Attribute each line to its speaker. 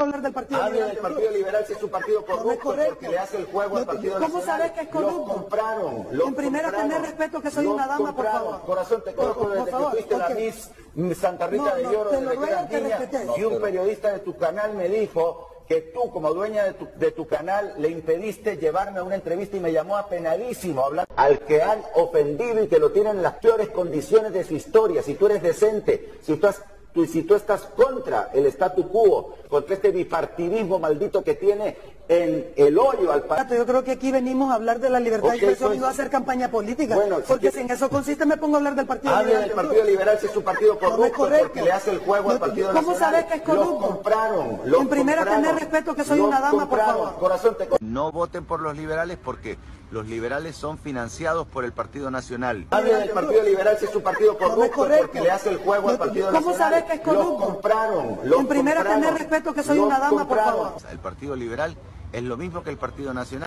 Speaker 1: hablar del Partido
Speaker 2: Hable
Speaker 1: Liberal.
Speaker 2: del Partido Liberal si es un partido
Speaker 1: No
Speaker 2: corrupto
Speaker 1: correcto.
Speaker 2: porque le hace el juego al
Speaker 1: No,
Speaker 2: Partido
Speaker 1: ¿cómo sabes que es corrupto?
Speaker 2: Los compraron. los
Speaker 1: En primera, tener respeto que soy una dama, por favor.
Speaker 2: Corazón, te conozco
Speaker 1: por
Speaker 2: desde
Speaker 1: favor,
Speaker 2: que fuiste
Speaker 1: ok.
Speaker 2: la Miss Santa Rita
Speaker 1: No,
Speaker 2: de
Speaker 1: no,
Speaker 2: Lloro, niña.
Speaker 1: respeté.
Speaker 2: Y un periodista de tu canal me dijo que tú, como dueña de tu, de tu canal, le impediste llevarme a una entrevista y me llamó apenadísimo hablar al que han ofendido y que lo tienen en las peores condiciones de su historia. Si tú eres decente, si tú has tú- si tú estás contra el statu quo, contra este bipartidismo maldito que tiene en el hoyo al país.
Speaker 1: Yo creo que aquí venimos a hablar de la libertad
Speaker 2: Ok,
Speaker 1: de expresión
Speaker 2: pues-
Speaker 1: y no a hacer campaña política.
Speaker 2: Bueno,
Speaker 1: porque si en eso consiste me pongo a hablar del Partido
Speaker 2: Hable
Speaker 1: Liberal.
Speaker 2: del Partido Liberal si es un partido
Speaker 1: No, no
Speaker 2: corrupto
Speaker 1: correcto.
Speaker 2: porque le hace el juego al
Speaker 1: No,
Speaker 2: Partido
Speaker 1: ¿Cómo
Speaker 2: Nacional.
Speaker 1: sabes que es corrupto?
Speaker 2: Compraron. los
Speaker 1: En primera,
Speaker 2: compraron,
Speaker 1: tener respeto que soy una dama, por favor.
Speaker 2: Corazón, te
Speaker 3: No voten por los liberales porque los liberales son financiados por el Partido Nacional.
Speaker 2: Hable del Partido Liberal si es un partido
Speaker 1: No, no
Speaker 2: corrupto
Speaker 1: correcto.
Speaker 2: porque le hace el juego al
Speaker 1: No,
Speaker 2: Partido
Speaker 1: ¿cómo
Speaker 2: Nacional.
Speaker 1: sabes que es corrupto?
Speaker 2: Los compraron. los
Speaker 1: En primera,
Speaker 2: compraron,
Speaker 1: tener respeto que soy
Speaker 2: los
Speaker 1: una dama, por
Speaker 2: compraron.
Speaker 1: favor.
Speaker 3: El Partido Liberal es lo mismo que el Partido Nacional.